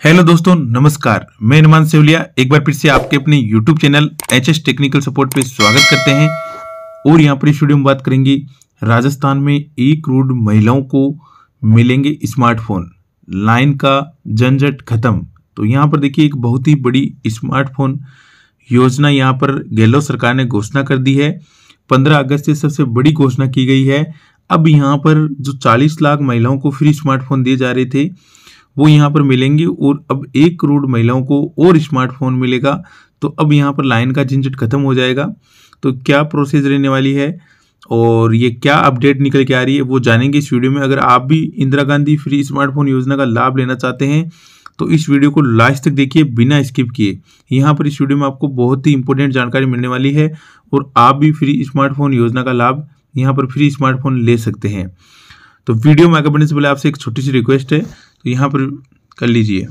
Hello दोस्तों, नमस्कार। मैं नुमान सेवलिया, एक बार फिर से आपके अपने YouTube channel H S technical support पे स्वागत करते हैं। और यहाँ पर इस वीडियो में बात करेंगे, राजस्थान में एक करोड़ महिलाओं को मिलेंगे स्मार्टफ़ोन। लाइन का झंझट खत्म। तो यहाँ पर देखिए, एक बहुत ही बड़ी स्मार्टफ़ोन योजना यहाँ पर गहलोत सरकार ने घोषणा कर दी है। पंद्रह अगस्त से सबसे बड़ी घोषणा की गई है। अब यहाँ पर जो चालीस लाख महिलाओं को फ्री स्मार्टफ़ोन दिए जा रहे थे वो यहाँ पर मिलेंगे और अब एक करोड़ महिलाओं को और स्मार्टफ़ोन मिलेगा। तो अब यहाँ पर लाइन का झंझट खत्म हो जाएगा। तो क्या प्रोसेस रहने वाली है और ये क्या अपडेट निकल के आ रही है वो जानेंगे इस वीडियो में। अगर आप भी इंदिरा गांधी फ्री स्मार्टफ़ोन योजना का लाभ लेना चाहते हैं तो इस वीडियो को लास्ट तक देखिए, बिना स्किप किए। यहाँ पर इस वीडियो में आपको बहुत ही इंपॉर्टेंट जानकारी मिलने वाली है और आप भी फ्री स्मार्टफ़ोन योजना का लाभ यहाँ पर फ्री स्मार्टफ़ोन ले सकते हैं। तो वीडियो में आगे बढ़ने से पहले आपसे एक छोटी सी रिक्वेस्ट है। तो यहाँ पर कर लीजिए।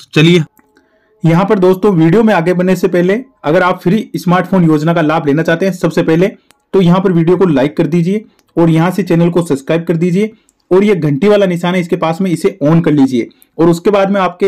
तो चलिए। यहाँ पर दोस्तों, वीडियो में आगे बढ़ने से पहले, अगर आप फ्री स्मार्टफ़ोन योजना का लाभ लेना चाहते हैं, सबसे पहले तो यहाँ पर वीडियो को लाइक कर दीजिए और यहाँ से चैनल को सब्सक्राइब कर दीजिए और ये घंटी वाला निशान है, इसके पास में इसे ऑन कर लीजिए। और उसके बाद में आपके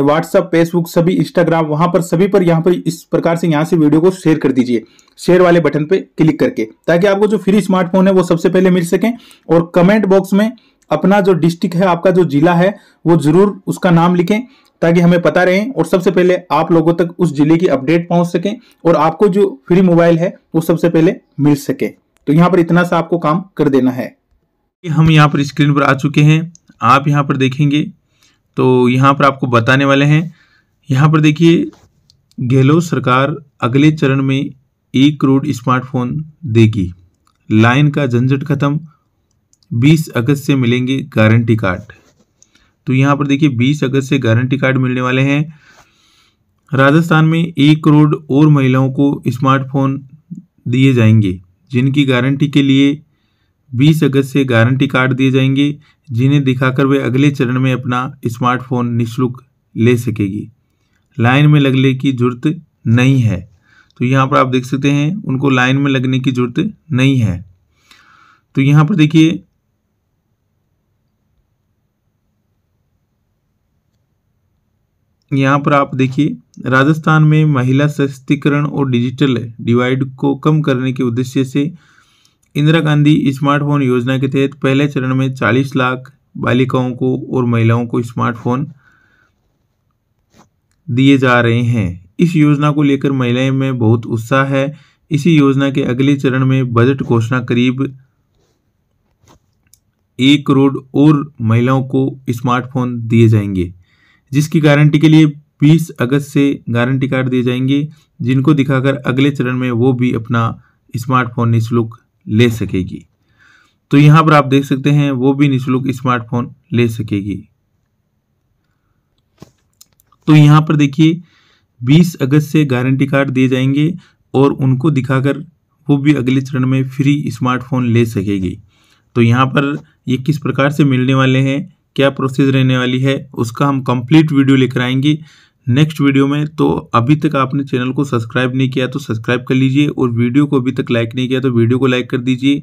व्हाट्सअप फेसबुक सभी इंस्टाग्राम वहाँ पर, सभी पर यहाँ पर इस प्रकार से यहाँ से वीडियो को शेयर कर दीजिए। शेयर वाले बटन पे क्लिक करके, ताकि आपको जो फ्री स्मार्टफ़ोन है, वो सबसे पहले मिल सके। और कमेंट बॉक्स में अपना जो डिस्ट्रिक्ट है, आपका जो जिला है, वो ज़रूर उसका नाम लिखें, ताकि हमें पता रहे। और सबसे पहले आप लोगों तक उस ज़िले की अपडेट पहुँच सके और आपको जो फ्री मोबाइल है, वो सबसे पहले मिल सके। तो यहाँ पर इतना सा आपको काम कर देना है। हम यहाँ पर स्क्रीन पर आ चुके हैं। आप यहाँ पर देखेंगे। तो यहाँ पर आपको बताने वाले हैं। यहाँ पर देखिए, गहलोत सरकार अगले चरण में एक करोड़ स्मार्टफ़ोन देगी। लाइन का झंझट खत्म। 20 अगस्त से मिलेंगे गारंटी कार्ड। तो यहाँ पर देखिए 20 अगस्त से गारंटी कार्ड मिलने वाले हैं। राजस्थान में एक करोड़ और महिलाओं को स्मार्टफ़ोन दिए जाएँगे, जिनकी गारंटी के लिए 20 अगस्त से गारंटी कार्ड दिए जाएँगे, जिन्हें दिखाकर वे अगले चरण में अपना स्मार्टफ़ोन निःशुल्क ले सकेगी। लाइन में लगने की ज़रूरत नहीं है। तो यहाँ पर आप देख सकते हैं, उनको लाइन में लगने की ज़रूरत नहीं है। तो यहाँ पर देखिए यहाँ पर आप देखिए, राजस्थान में महिला सशक्तिकरण और डिजिटल डिवाइड को कम करने के उद्देश्य से इंदिरा गांधी स्मार्टफ़ोन योजना के तहत पहले चरण में 40 लाख बालिकाओं को और महिलाओं को स्मार्टफ़ोन दिए जा रहे हैं। इस योजना को लेकर महिलाएँ में बहुत उत्साह है। इसी योजना के अगले चरण में बजट घोषणा करीब एक करोड़ और महिलाओं को स्मार्टफ़ोन दिए जाएँगे। जिसकी गारंटी के लिए 20 अगस्त से गारंटी कार्ड दिए जाएँगे, जिनको दिखाकर अगले चरण में वो भी अपना स्मार्टफ़ोन निःशुल्क ले सकेगी। तो यहाँ पर आप देख सकते हैं, वो भी निःशुल्क स्मार्टफ़ोन ले सकेगी। तो यहाँ पर देखिए 20 अगस्त से गारंटी कार्ड दिए जाएँगे और उनको दिखाकर वो भी अगले चरण में फ्री स्मार्टफ़ोन ले सकेगी। तो यहाँ पर ये किस प्रकार से मिलने वाले हैं क्या प्रोसेस रहने वाली है, उसका हम कंप्लीट वीडियो लेकर आएँगे नेक्स्ट वीडियो में। तो अभी तक आपने चैनल को सब्सक्राइब नहीं किया तो सब्सक्राइब कर लीजिए और वीडियो को अभी तक लाइक नहीं किया तो वीडियो को लाइक कर दीजिए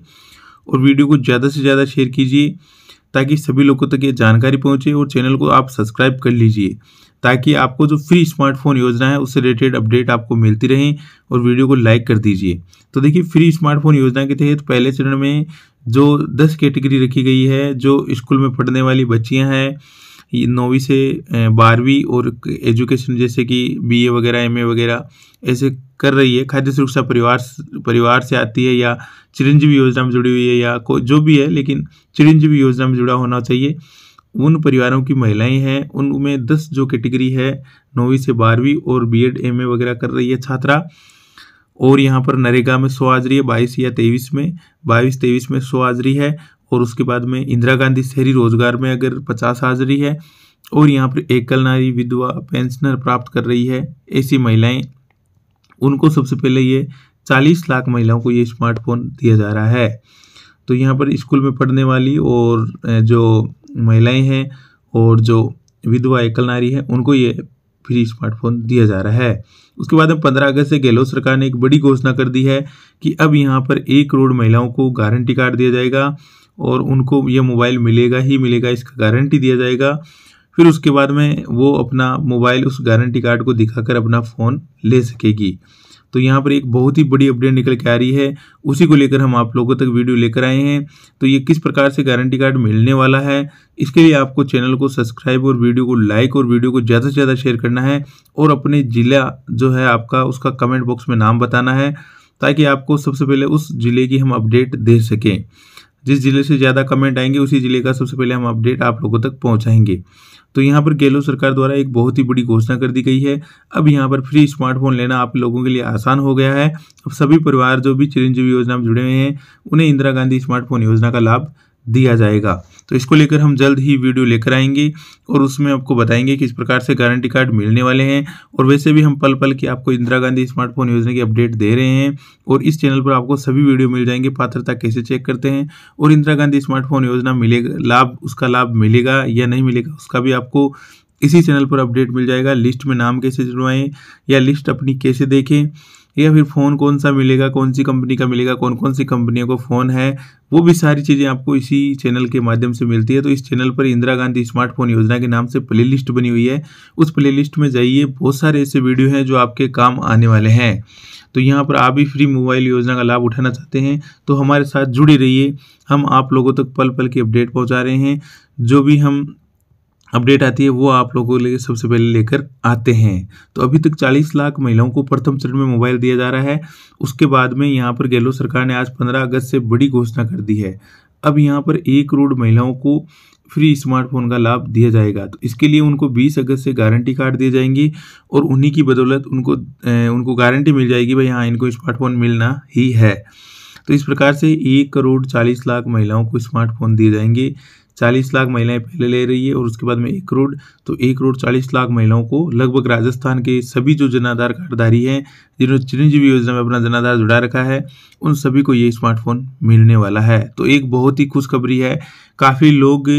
और वीडियो को ज़्यादा से ज़्यादा शेयर कीजिए ताकि सभी लोगों तक ये जानकारी पहुँचे और चैनल को आप सब्सक्राइब कर लीजिए। ताकि आपको जो फ्री स्मार्टफ़ोन योजना है, उससे रिलेटेड अपडेट आपको मिलती रहे और वीडियो को लाइक कर दीजिए। तो देखिए फ्री स्मार्टफ़ोन योजना के तहत पहले चरण में जो दस कैटेगरी रखी गई है, जो स्कूल में पढ़ने वाली बच्चियाँ हैं नौवीं से बारहवीं और एजुकेशन जैसे कि बीए वगैरह एमए वगैरह, ऐसे कर रही है। खाद्य सुरक्षा परिवार परिवार से आती है या चिरंजीवी योजना में जुड़ी हुई है या को, जो भी है, लेकिन चिरंजीवी योजना में जुड़ा होना चाहिए। उन परिवारों की महिलाएँ हैं, उनमें दस जो कैटेगरी है, नौवीं से बारहवीं और बी एड एम वगैरह कर रही है छात्रा। और यहाँ पर नरेगा में सौ हाजरी है, बाईस या तेईस में, बाईस, तेईस में सौ हाजरी है। और उसके बाद में इंदिरा गांधी शहरी रोज़गार में अगर पचास हाजरी है, और यहाँ पर एकल नारी विधवा पेंशनर प्राप्त कर रही है, ऐसी महिलाएँ, उनको सबसे पहले ये चालीस लाख महिलाओं को ये स्मार्टफ़ोन दिया जा रहा है। तो यहाँ पर स्कूल में पढ़ने वाली और जो महिलाएँ हैं और जो विधवा एकल नारी है, उनको ये फ्री स्मार्टफ़ोन दिया जा रहा है। उसके बाद में पंद्रह अगस्त से गहलोत सरकार ने एक बड़ी घोषणा कर दी है कि अब यहाँ पर एक करोड़ महिलाओं को गारंटी कार्ड दिया जाएगा और उनको ये मोबाइल मिलेगा ही मिलेगा, इसका गारंटी दिया जाएगा। फिर उसके बाद में वो अपना मोबाइल उस गारंटी कार्ड को दिखाकर अपना फ़ोन ले सकेगी। तो यहाँ पर एक बहुत ही बड़ी अपडेट निकल के आ रही है। उसी को लेकर हम आप लोगों तक वीडियो लेकर आए हैं। तो ये किस प्रकार से गारंटी कार्ड मिलने वाला है, इसके लिए आपको चैनल को सब्सक्राइब और वीडियो को लाइक और वीडियो को ज़्यादा से ज़्यादा शेयर करना है और अपने ज़िला जो है आपका उसका कमेंट बॉक्स में नाम बताना है ताकि आपको सबसे पहले उस ज़िले की हम अपडेट दे सकें। जिस ज़िले से ज़्यादा कमेंट आएँगे, उसी ज़िले का सबसे पहले हम अपडेट आप लोगों तक पहुँचाएँगे। तो यहाँ पर गहलोत सरकार द्वारा एक बहुत ही बड़ी घोषणा कर दी गई है। अब यहाँ पर फ्री स्मार्टफ़ोन लेना आप लोगों के लिए आसान हो गया है। अब सभी परिवार जो भी चिरंजीवी योजना में जुड़े हुए हैं, उन्हें इंदिरा गांधी स्मार्टफ़ोन योजना का लाभ दिया जाएगा। तो इसको लेकर हम जल्द ही वीडियो लेकर आएँगे और उसमें आपको बताएँगे किस प्रकार से गारंटी कार्ड मिलने वाले हैं और वैसे भी हम पल पल की आपको इंदिरा गांधी स्मार्टफ़ोन योजना की अपडेट दे रहे हैं और इस चैनल पर आपको सभी वीडियो मिल जाएँगे। पात्रता कैसे चेक करते हैं और इंदिरा गांधी स्मार्टफ़ोन योजना मिलेगा लाभ, उसका लाभ मिलेगा या नहीं मिलेगा, उसका भी आपको इसी चैनल पर अपडेट मिल जाएगा। लिस्ट में नाम कैसे जुड़वाएँ या लिस्ट अपनी कैसे देखें या फिर फ़ोन कौन सा मिलेगा, कौन सी कंपनी का मिलेगा कौन कौन सी कंपनियों को फ़ोन है, वो भी सारी चीज़ें आपको इसी चैनल के माध्यम से मिलती है। तो इस चैनल पर इंदिरा गांधी स्मार्टफ़ोन योजना के नाम से प्लेलिस्ट बनी हुई है। उस प्लेलिस्ट में जाइए, बहुत सारे ऐसे वीडियो हैं जो आपके काम आने वाले हैं। तो यहाँ पर आप भी फ्री मोबाइल योजना का लाभ उठाना चाहते हैं तो हमारे साथ जुड़े रहिए। हम आप लोगों तक पल पल की अपडेट पहुँचा रहे हैं। जो भी हम अपडेट आती है, वो आप लोगों के लिए सबसे पहले लेकर आते हैं। तो अभी तक 40 लाख महिलाओं को प्रथम चरण में मोबाइल दिया जा रहा है। उसके बाद में यहाँ पर गहलोत सरकार ने आज 15 अगस्त से बड़ी घोषणा कर दी है। अब यहाँ पर एक करोड़ महिलाओं को फ्री स्मार्टफ़ोन का लाभ दिया जाएगा। तो इसके लिए उनको 20 अगस्त से गारंटी कार्ड दिए जाएँगे और उन्हीं की बदौलत उनको उनको गारंटी मिल जाएगी, भाई हाँ इनको स्मार्टफ़ोन मिलना ही है। तो इस प्रकार से एक करोड़ चालीस लाख महिलाओं को स्मार्टफ़ोन दिए जाएँगे। चालीस लाख महिलाएँ पहले ले रही है और उसके बाद में एक करोड़ तो एक करोड़ चालीस लाख महिलाओं को लगभग राजस्थान के सभी जो जनाधार कार्डधारी हैं जिन्होंने चिरंजीवी योजना में अपना जनाधार जुड़ा रखा है, उन सभी को ये स्मार्टफ़ोन मिलने वाला है। तो एक बहुत ही खुशखबरी है। काफ़ी लोग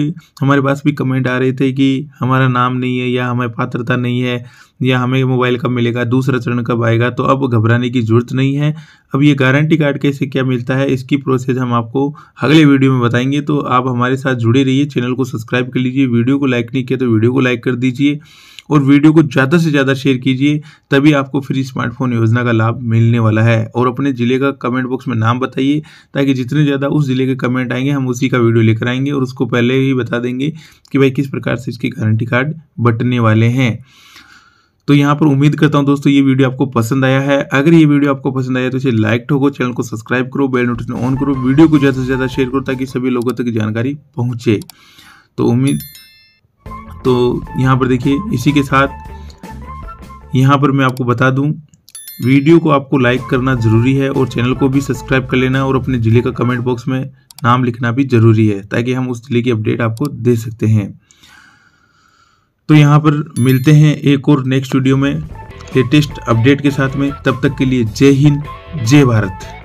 हमारे पास भी कमेंट आ रहे थे कि हमारा नाम नहीं है या हमें पात्रता नहीं है या हमें मोबाइल कब मिलेगा, दूसरा चरण कब आएगा? तो अब घबराने की ज़रूरत नहीं है। अब ये गारंटी कार्ड कैसे क्या मिलता है, इसकी प्रोसेस हम आपको अगले वीडियो में बताएँगे। तो आप हमारे साथ जुड़े रहिए चैनल को सब्सक्राइब कर लीजिए, वीडियो को लाइक नहीं किया तो वीडियो को लाइक कर दीजिए। और वीडियो को ज़्यादा से ज़्यादा शेयर कीजिए, तभी आपको फ्री स्मार्टफ़ोन योजना का लाभ मिलने वाला है। और अपने ज़िले का कमेंट बॉक्स में नाम बताइए, ताकि जितने ज़्यादा उस ज़िले के कमेंट आएँगे, हम उसी का वीडियो लेकर आएँगे और उसको पहले ही बता देंगे कि भाई किस प्रकार से इसकी गारंटी कार्ड बटने वाले हैं। तो यहाँ पर उम्मीद करता हूँ दोस्तों, ये वीडियो आपको पसंद आया है। अगर ये वीडियो आपको पसंद आया तो इसे लाइक ठोको, चैनल को सब्सक्राइब करो, बेल नोटिफिकेशन ऑन करो, वीडियो को ज़्यादा से ज़्यादा शेयर करो, ताकि सभी लोगों तक जानकारी पहुँचे। तो उम्मीद तो यहाँ पर देखिए, इसी के साथ यहाँ पर मैं आपको बता दूँ, वीडियो को आपको लाइक करना ज़रूरी है और चैनल को भी सब्सक्राइब कर लेना और अपने ज़िले का कमेंट बॉक्स में नाम लिखना भी ज़रूरी है ताकि हम उस ज़िले की अपडेट आपको दे सकते हैं। तो यहाँ पर मिलते हैं एक और नेक्स्ट वीडियो में लेटेस्ट अपडेट के साथ में। तब तक के लिए जय हिंद, जय भारत।